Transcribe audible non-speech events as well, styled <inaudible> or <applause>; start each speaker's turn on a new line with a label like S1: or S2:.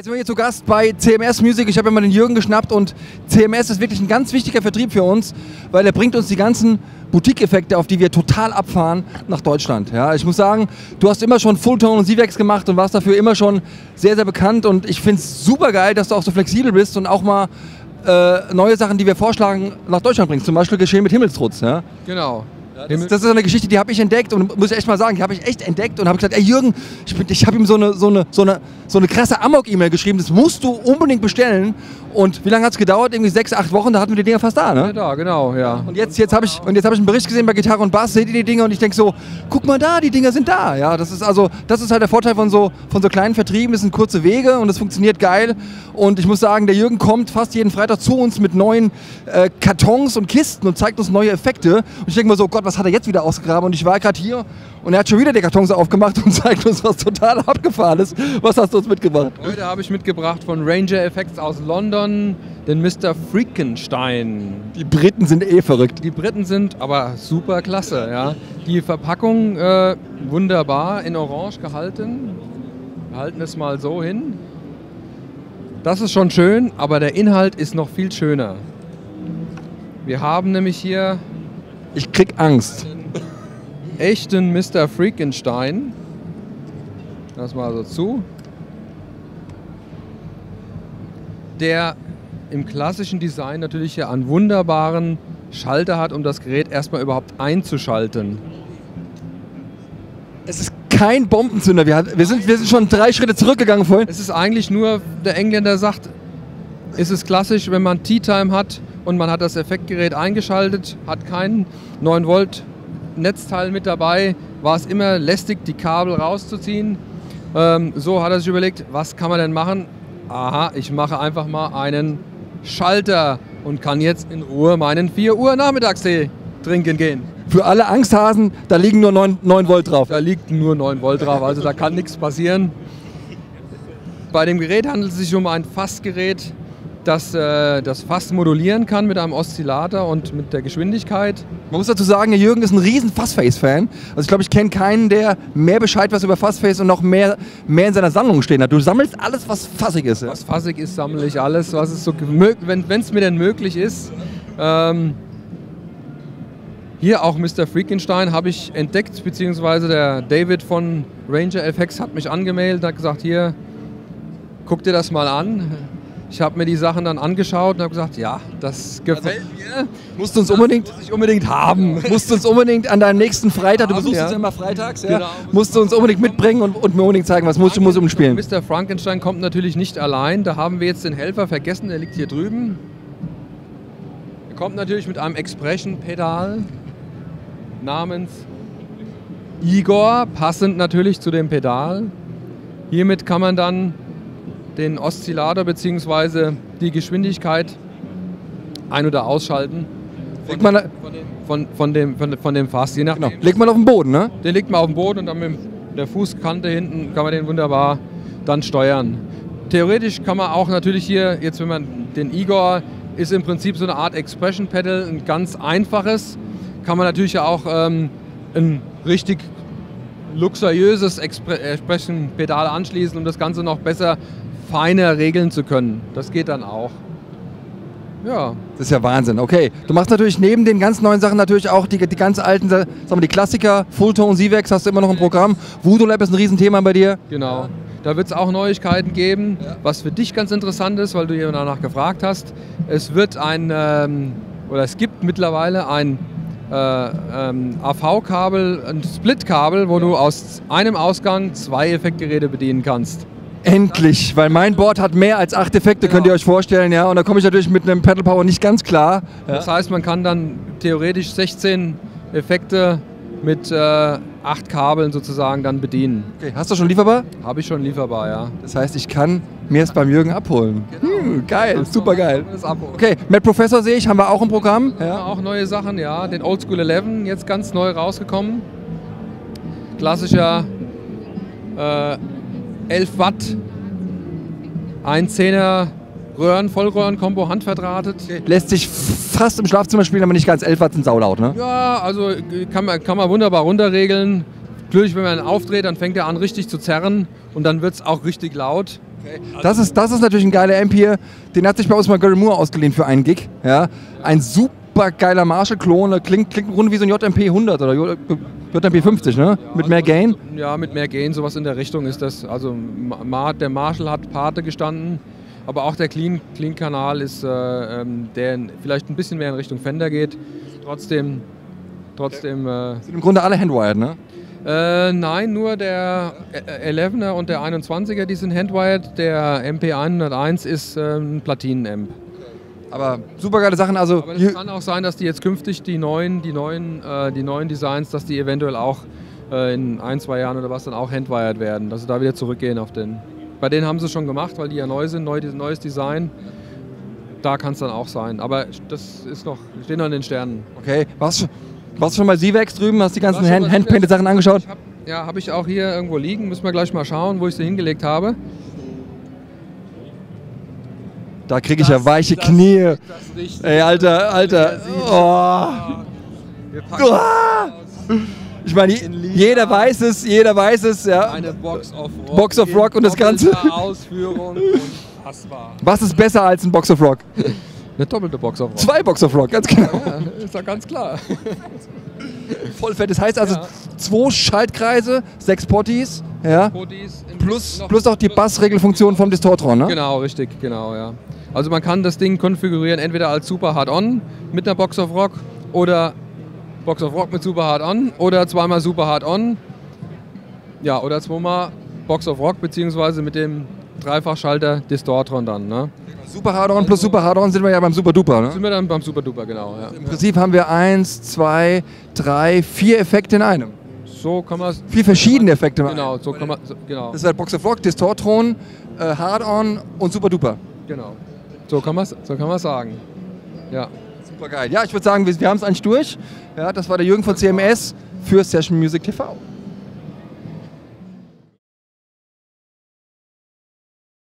S1: jetzt sind wir hier zu Gast bei CMS Music. Ich habe mal den Jürgen geschnappt und CMS ist wirklich ein ganz wichtiger Vertrieb für uns, weil er bringt uns die ganzen Boutique-Effekte, auf die wir total abfahren, nach Deutschland. Ja, ich muss sagen, du hast immer schon Fulltone und Sivex gemacht und warst dafür immer schon sehr, sehr bekannt und ich finde es super geil, dass du auch so flexibel bist und auch mal äh, neue Sachen, die wir vorschlagen, nach Deutschland bringst. Zum Beispiel geschehen mit Himmelstrutz. Ja?
S2: Genau.
S1: Das, das, ist eine Geschichte, die habe ich entdeckt und muss ich echt mal sagen, die habe ich echt entdeckt und habe gesagt, ey Jürgen, ich, ich habe ihm so eine, so eine, so eine, so eine krasse Amok-E-Mail geschrieben, das musst du unbedingt bestellen. Und wie lange hat es gedauert? Irgendwie sechs, acht Wochen, da hatten wir die Dinger fast da, ne?
S2: Ja, da, genau, ja.
S1: Und jetzt, jetzt habe ich, und jetzt hab ich einen Bericht gesehen bei Gitarre und Bass, seht ihr die Dinger und ich denke so, guck mal da, die Dinger sind da. Ja, das ist also, das ist halt der Vorteil von so, von so kleinen Vertrieben, es sind kurze Wege und es funktioniert geil. Und ich muss sagen, der Jürgen kommt fast jeden Freitag zu uns mit neuen äh, Kartons und Kisten und zeigt uns neue Effekte. Und ich denke mir so, Gott, was hat er jetzt wieder ausgegraben? Und ich war gerade hier und er hat schon wieder die Kartons aufgemacht und <laughs> zeigt uns was total abgefahren ist. Was hast du uns mitgebracht?
S2: Heute habe ich mitgebracht von Ranger Effects aus London den Mr. Freakenstein.
S1: Die Briten sind eh verrückt.
S2: Die Briten sind aber super klasse. Ja. Die Verpackung äh, wunderbar in Orange gehalten. Wir halten es mal so hin. Das ist schon schön, aber der Inhalt ist noch viel schöner. Wir haben nämlich hier.
S1: Ich krieg Angst.
S2: Echten Mr. Freakenstein. Das mal so zu. Der im klassischen Design natürlich ja einen wunderbaren Schalter hat, um das Gerät erstmal überhaupt einzuschalten.
S1: Es ist kein Bombenzünder. Wir, wir, sind, wir sind schon drei Schritte zurückgegangen vorhin.
S2: Es ist eigentlich nur, der Engländer sagt, ist es klassisch, wenn man Tea Time hat und man hat das Effektgerät eingeschaltet, hat keinen 9 Volt Netzteil mit dabei, war es immer lästig, die Kabel rauszuziehen. Ähm, so hat er sich überlegt, was kann man denn machen? Aha, ich mache einfach mal einen Schalter und kann jetzt in Ruhe meinen 4 Uhr Nachmittagstee trinken gehen.
S1: Für alle Angsthasen, da liegen nur 9, 9 Volt drauf.
S2: Da liegt nur 9 Volt drauf, also da kann nichts passieren. Bei dem Gerät handelt es sich um ein Fassgerät, das äh, das Fass modulieren kann mit einem Oszillator und mit der Geschwindigkeit.
S1: Man muss dazu sagen, der Jürgen ist ein riesen Fassface-Fan. Also ich glaube, ich kenne keinen, der mehr Bescheid was über Fassface und noch mehr, mehr in seiner Sammlung stehen hat. Du sammelst alles, was fassig ist. Ja?
S2: Was fassig ist, sammle ich alles, was es so wenn es mir denn möglich ist. Ähm, hier auch Mr. Freakenstein habe ich entdeckt, beziehungsweise der David von Ranger FX hat mich angemeldet und hat gesagt, hier, guck dir das mal an. Ich habe mir die Sachen dann angeschaut und habe gesagt, ja, das gefällt mir.
S1: Musst du uns unbedingt, muss ich unbedingt haben. <laughs> musst du uns unbedingt an deinem nächsten Freitag, du besuchst ja. uns immer freitags, ja, genau. musst du uns unbedingt mitbringen und, und mir unbedingt zeigen, was musst du musst umspielen.
S2: Mr. Frankenstein kommt natürlich nicht allein, da haben wir jetzt den Helfer vergessen, der liegt hier drüben. Er kommt natürlich mit einem Expression-Pedal namens Igor, passend natürlich zu dem Pedal. Hiermit kann man dann den Oszillator bzw. die Geschwindigkeit ein- oder ausschalten.
S1: Von, man
S2: von, von, dem, von, von dem Fass. Je
S1: nachdem, genau. Legt man auf den Boden, ne?
S2: Den legt man auf den Boden und dann mit der Fußkante hinten kann man den wunderbar dann steuern. Theoretisch kann man auch natürlich hier, jetzt wenn man den Igor, ist im Prinzip so eine Art Expression Pedal, ein ganz einfaches. Kann man natürlich auch ähm, ein richtig luxuriöses Expression-Pedal anschließen, um das Ganze noch besser feiner regeln zu können. Das geht dann auch.
S1: Ja. Das ist ja Wahnsinn. Okay. Du machst natürlich neben den ganz neuen Sachen natürlich auch die, die ganz alten, sagen wir, die Klassiker, Fulltone, Sivex hast du immer noch im Programm. Voodoo Lab ist ein Riesenthema bei dir.
S2: Genau. Da wird es auch Neuigkeiten geben, ja. was für dich ganz interessant ist, weil du hier danach gefragt hast. Es wird ein, ähm, oder es gibt mittlerweile ein äh, ähm, AV-Kabel, ein Split-Kabel, wo ja. du aus einem Ausgang zwei Effektgeräte bedienen kannst.
S1: Endlich, weil mein Board hat mehr als acht Effekte, genau. könnt ihr euch vorstellen, ja. Und da komme ich natürlich mit einem Pedal Power nicht ganz klar.
S2: Ja. Das heißt, man kann dann theoretisch 16 Effekte mit äh, acht Kabeln sozusagen dann bedienen.
S1: Okay. Hast du schon lieferbar?
S2: Habe ich schon lieferbar, ja.
S1: Das heißt, ich kann mir es beim Jürgen abholen. Genau. Hm, geil, super geil. Okay, Matt Professor sehe ich, haben wir auch im Programm.
S2: Ja. Auch neue Sachen, ja. Den Oldschool 11 jetzt ganz neu rausgekommen. Klassischer äh, 11 Watt, ein 10er Röhren, Vollröhren-Kombo handverdrahtet.
S1: Lässt sich fast im Schlafzimmer spielen, aber nicht ganz 11 Watt sind saulaut, ne?
S2: Ja, also kann man, kann man wunderbar runterregeln. Natürlich, wenn man ihn aufdreht, dann fängt er an richtig zu zerren und dann wird es auch richtig laut.
S1: Das ist, das ist natürlich ein geiler Amp hier. Den hat sich bei uns mal Gary Moore ausgeliehen für einen Gig. Ja? Ein super geiler Marshall-Klon. Klingt, klingt im Grunde wie so ein JMP 100 oder JMP 50, ne? mit mehr Gain.
S2: Ja, mit mehr Gain, sowas in der Richtung ist das. Also der Marshall hat Pate gestanden, aber auch der Clean- Clean-Kanal ist, äh, ähm, der vielleicht ein bisschen mehr in Richtung Fender geht. Trotzdem, trotzdem äh,
S1: Sind im Grunde alle handwired, ne?
S2: Äh, nein, nur der äh, 11er und der 21er, die sind handwired. Der MP101 ist äh, ein Platinen-Amp.
S1: Aber super geile Sachen. Also
S2: Aber es kann auch sein, dass die jetzt künftig die neuen, die neuen, äh, die neuen Designs, dass die eventuell auch äh, in ein, zwei Jahren oder was dann auch handwired werden, dass sie da wieder zurückgehen auf den. Bei denen haben sie es schon gemacht, weil die ja neu sind, neu, neues Design. Da kann es dann auch sein. Aber das ist noch, steht noch in den Sternen.
S1: okay, warst, du- warst du schon bei Sivex drüben? Hast die ganzen Hand,
S2: bei
S1: Handpainted Sachen angeschaut?
S2: Hab, ja, habe ich auch hier irgendwo liegen. Müssen wir gleich mal schauen, wo ich sie hingelegt habe.
S1: Da kriege ich ja weiche Knie.
S2: Das
S1: Ey, Alter, Alter. Oh.
S2: Wir packen
S1: Uah. Ich meine, jeder weiß es, jeder weiß es, ja.
S2: eine Box of Rock.
S1: Box of Rock und das Ganze.
S2: Ausführung unfassbar.
S1: Was ist besser als ein Box of Rock?
S2: Eine doppelte Box of Rock.
S1: Zwei Box of Rock, ganz genau.
S2: Ja, ist doch ganz klar. <laughs>
S1: Voll fett. Das heißt also
S2: Ja.
S1: zwei Schaltkreise, sechs Potties, ja.
S2: In-
S1: Plus, plus auch die Bassregelfunktion vom Distortron, ne?
S2: Genau, richtig, genau, ja. Also man kann das Ding konfigurieren entweder als Super Hard On mit einer Box of Rock oder Box of Rock mit Super Hard On oder zweimal Super Hard On. Ja, oder zweimal Box of Rock beziehungsweise mit dem Dreifachschalter Distortron dann. Ne?
S1: Super Hard-On plus Super Hard-On sind wir ja beim Super Duper,
S2: Sind
S1: ne?
S2: wir dann beim Super Duper, genau. Ja.
S1: Im Prinzip haben wir eins, zwei, drei, vier Effekte in einem.
S2: So kann man es.
S1: Vier verschiedene Effekte einem.
S2: Genau, so kann man. So, genau,
S1: Das ist halt Box of Rock, Distortron, äh, Hard-On und Super Duper.
S2: genau. So kann man es so sagen. Ja.
S1: Super geil. Ja, ich würde sagen, wir, wir haben es eigentlich durch. Ja, das war der Jürgen von CMS für Session Music TV.